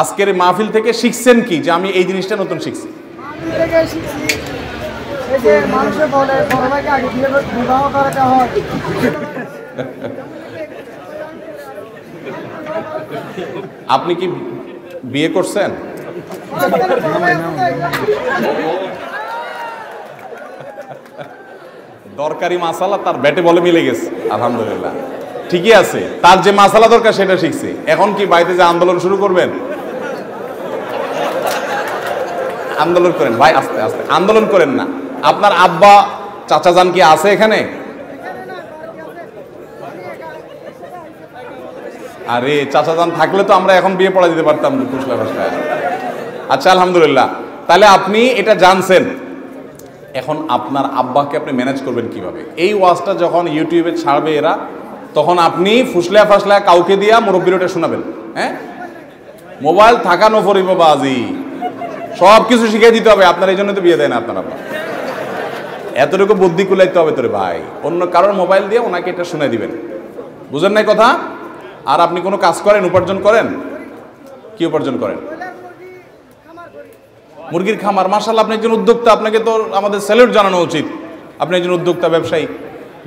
আজকের মাহফিল থেকে শিখছেন কি? যে আমি এই জিনিসটা নতুন শিখছি। আপনি কি বিয়ে করছেন? দরকারি মাসালা তার ব্যাটে বলে মিলে গেছে, আলহামদুলিল্লাহ। ঠিকই আছে, তার যে মাসালা দরকার সেটা শিখছে। এখন কি বাড়িতে যে আন্দোলন শুরু করবেন? আন্দোলন করেন। ভাই, আস্তে আস্তে। আন্দোলন করেন না। আপনার আব্বা, চাচা যান কি আছে এখানে? আরে, চাচা যান থাকলে তো আমরা এখন বিয়ে পড়া দিতে পারতাম কুশলা ভাষায়। আচ্ছা আলহামদুলিল্লাহ। তাহলে আপনি এটা জানছেন। এখন আপনার আব্বাকে আপনি ম্যানেজ করবেন কীভাবে? এই ওয়াজটা যখন ইউটিউবে ছাড়বে এরা, তখন আপনি ফুসলা ফাসলা কাউকে দিয়া মুরব্বীর ওটা শোনাবেন। হ্যাঁ? মোবাইল থাকা নফরি বাজি। সব কিছু শিখিয়ে দিতে হবে, আপনার এই জন্য তো বিয়ে দেয় না আপনার আব্বা। এতটুকু বুদ্ধি কুলাইতে হবে তোরে ভাই। অন্য কারোর মোবাইল দিয়ে ওনাকে এটা শুনে দিবেন। বুঝেন নাই কথা? আর আপনি কোনো কাজ করেন, উপার্জন করেন? কি উপার্জন করেন? মুরগির খামার মার্শাল আপনি একজন উদ্যোক্তা, আপনাকে তো আমাদের স্যালুট জানানো উচিত। আপনি একজন উদ্যোক্তা, ব্যবসায়ী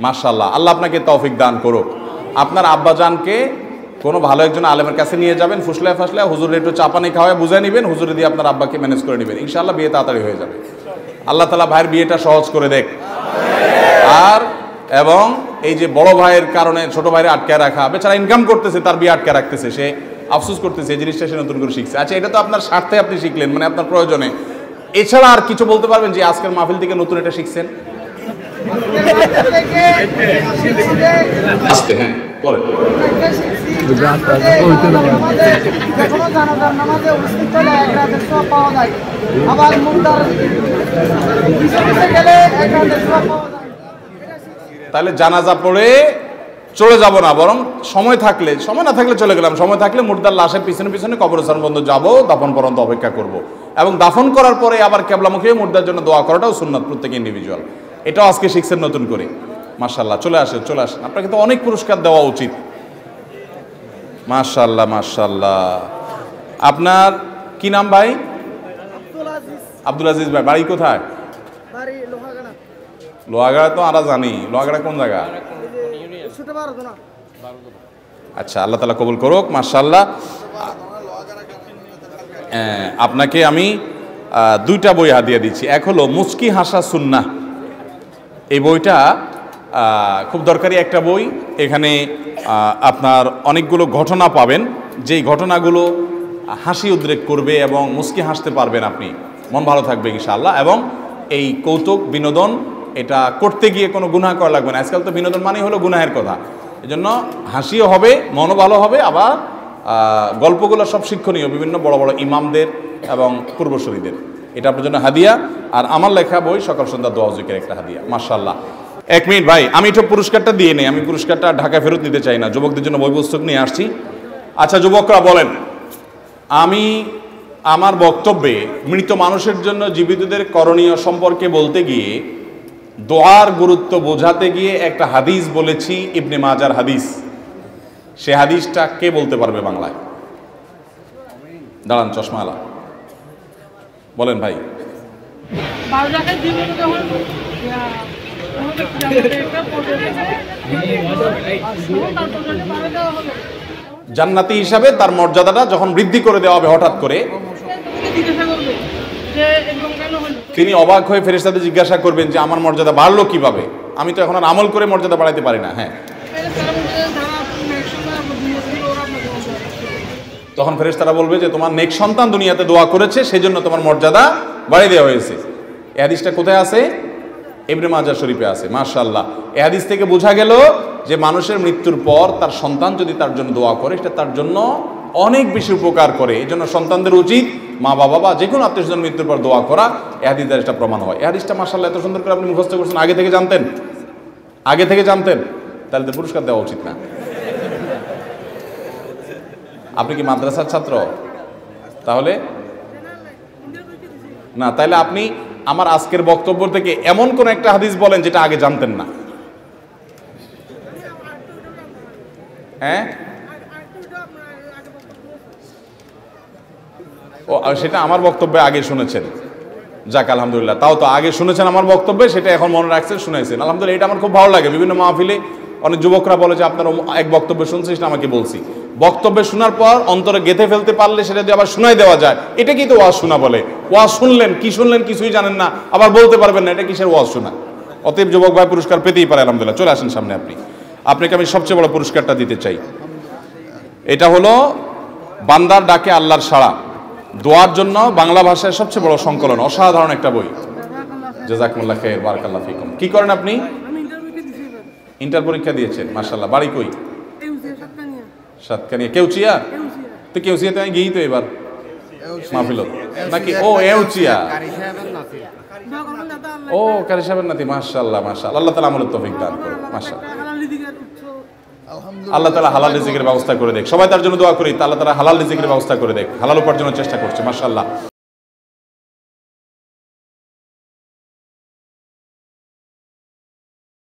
মার্শাল্লাহ আল্লাহ আপনাকে তৌফিক দান করুক। আপনার আব্বাজানকে কোনো ভালো একজন আলেমের কাছে নিয়ে যাবেন, ফুসলায় ফাসলায় হুজুরের একটু চাপানি খাওয়ায় বুঝে নেবেন, হুজুরে দিয়ে আপনার আব্বাকে ম্যানেজ করে নেবেন। ইনশাল্লাহ বিয়ে তাড়াতাড়ি হয়ে যাবে। আল্লাহ তালা ভাইয়ের বিয়েটা সহজ করে দেখ। আর, এবং এই যে বড় ভাইয়ের কারণে ছোট ভাইয়ের আটকে রাখা, বেচারা ইনকাম করতেছে, তার বিয়ে আটকে রাখতেছে, সে আফসোস করতেছে, এই জিনিসটা সে নতুন করে শিখছে। আচ্ছা এটা তো আপনার স্বার্থে আপনি শিখলেন মানে আপনার প্রয়োজনে। এছাড়া আর কিছু বলতে পারবেন যে আজকের মাহফিল থেকে নতুন এটা শিখছেন? আস্তে হ্যাঁ শিখছি। তাহলে জানাজা পড়ে চলে যাব না, বরং সময় থাকলে, সময় না থাকলে চলে গেলাম, সময় থাকলে মুর্দার লাশের পিছনে পিছনে কবরস্থান পর্যন্ত যাব, দাফন পর্যন্ত অপেক্ষা করব এবং দাফন করার পরে আবার কেবলামুখী মুর্দার জন্য দোয়া করাটাও সুন্নাত প্রত্যেক ইন্ডিভিজুয়াল এটাও আজকে শিখছেন নতুন করে। মার্শাল্লাহ চলে আসেন চলে আসেন। আপনাকে তো অনেক পুরস্কার দেওয়া উচিত। মার্শাল্লাহ মার্শাল্লাহ আপনার কি নাম ভাই? আব্দুল আজিজ। ভাই বাড়ি কোথায়? লোহাগাড়া। তো আমরা জানি। লোহাগাড়া কোন জায়গা? আচ্ছা আল্লাহ তালা কবুল করুক মার্শাল্লাহ আপনাকে আমি দুইটা বই হাদিয়া দিচ্ছি। এক হলো মুচকি হাসা সুন্না এই বইটা খুব দরকারি একটা বই। এখানে আপনার অনেকগুলো ঘটনা পাবেন। যেই ঘটনাগুলো হাসি উদ্রেক করবে এবং মুচকি হাসতে পারবেন আপনি। মন ভালো থাকবে ইনশাআল্লাহ। এবং এই কৌতুক, বিনোদন, এটা করতে গিয়ে কোনো গুনাহ করা লাগবে না। আজকাল তো বিনোদন মানেই হলো গুনাহের কথা। এজন্য হাসিও হবে, মনও ভালো হবে। আবার গল্পগুলো সব শিক্ষণীয়। বিভিন্ন বড় বড় ইমামদের এবং পূর্বসূরীদের। এটা আপনার জন্য হাদিয়া। আর আমার লেখা বই সকাল সন্ধ্যা দোয়া জিকের একটা হাদিয়া। মার্শাল্লাহ এক মিনিট ভাই, আমি এটা পুরস্কারটা দিয়ে নেই। আমি পুরস্কারটা ঢাকায় ফেরত নিতে চাই না। যুবকদের জন্য বই পুস্তক নিয়ে আসছি। আচ্ছা যুবকরা বলেন, আমি আমার বক্তব্যে মৃত মানুষের জন্য জীবিতদের করণীয় সম্পর্কে বলতে গিয়ে দোয়ার গুরুত্ব বোঝাতে গিয়ে একটা হাদিস বলেছি, ইবনে মাজার হাদিস। সে হাদিসটা কে বলতে পারবে বাংলায়? দাঁড়ান চশমালা বলেন ভাই। জান্নাতি হিসাবে তার মর্যাদাটা যখন বৃদ্ধি করে দেওয়া হবে হঠাৎ করে তিনি অবাক হয়ে ফেরেশতাদের জিজ্ঞাসা করবেন যে আমার মর্যাদা বাড়লো কীভাবে? আমি তো এখন আর আমল করে মর্যাদা বাড়াইতে পারি না হ্যাঁ তারা বলছে ধারা একসঙ্গে আমরা দিয়ে দিই ওরা আপনাকে বলছে তখন ফেরেশতারা বলবে যে, তোমার নেক সন্তান দুনিয়াতে দোয়া করেছে সেই জন্য তোমার মর্যাদা বাড়িয়ে দেওয়া হয়েছে। এ হাদিসটা কোথায় আছে? ইবনে মাজার শরীফে আছে, মাশাআল্লাহ। এ হাদিস থেকে বোঝা গেল যে, মানুষের মৃত্যুর পর তার সন্তান যদি তার জন্য দোয়া করে, সেটা তার জন্য অনেক বেশি উপকার করে। এই জন্য সন্তানদের উচিত মা, বাবা বা যে কোনো আত্মীয় স্বজন মৃত্যুর পর দোয়া করা। এ হাদিস দ্বারা প্রমাণ হয়। এ হাদিসটা, মাশাআল্লাহ, এত সুন্দর করে আপনি মুখস্থ করছেন। আগে থেকে জানতেন? আগে থেকে জানতেন? তাহলে তো পুরস্কার দেওয়া উচিত না। আপনি কি মাদ্রাসার ছাত্র? তাহলে? না, তাহলে আপনি আমার আজকের বক্তব্য থেকে এমন কোন একটা হাদিস বলেন যেটা আগে জানতেন না। হ্যাঁ? ও সেটা আমার বক্তব্যে আগে শুনেছেন। যাক, আলহামদুলিল্লাহ। তাও তো আগে শুনেছেন আমার বক্তব্যে, সেটা এখন মনে রাখছেন, শুনেছেন। আলহামদুলিল্লাহ, এটা আমার খুব ভালো লাগে। বিভিন্ন মাহফিলে অনেক যুবকরা বলে যে, আপনার এক বক্তব্য শুনছেন সেটা আমাকে বলছি বক্তব্যে শোনার পর অন্তরে গেঁথে ফেলতে পারলে সেটা যদি আবার শোনাই দেওয়া যায়। এটা কি তো ওয়াজ শোনা বলে? ওয়াজ শুনলেন, কি শুনলেন কিছুই জানেন না, আবার বলতে পারবেন না, এটা কিসের ওয়াজ শোনা? অতএব যুবক ভাই পুরস্কার পেতেই পারে, আলহামদুলিল্লাহ। চলে আসেন সামনে আপনি। আপনাকে আমি সবচেয়ে বড় পুরস্কারটা দিতে চাই। এটা হলো বান্দার ডাকে আল্লাহর সাড়া। দোয়ার জন্য বাংলা ভাষায় সবচেয়ে বড় সংকলন, অসাধারণ একটা বই। জাজাকুল্লাহ খের বারাকাল্লাহ ফিকুম। কি করেন আপনি আমি ইন্টারভিউকে দিছি এবার ইন্টার পরীক্ষা দিয়েছেন মার্শাল্লাহ বাড়ি কই? সাতকানিয়া। কেউচিয়া তো কেউচিয়াতে আমি গিয়েই তো এবার। মাহফিলত। নাকি? ও এউচিয়া যাতে আল্লাহ ও কারি সাহেবের নাতি মাশাল্লাহ মাশাল্লাহ আল্লাহ তালা আমলের তৌফিক দান করে রিজিকের আল্লাহ তালা হালাল রিজিকের ব্যবস্থা করে দেখ। সবাই তার জন্য দোয়া করি তা আল্লাহ তালা হালাল রিজিকের ব্যবস্থা করে দেখ। হালাল উপার্জনের চেষ্টা করছে মাশাল্লাহ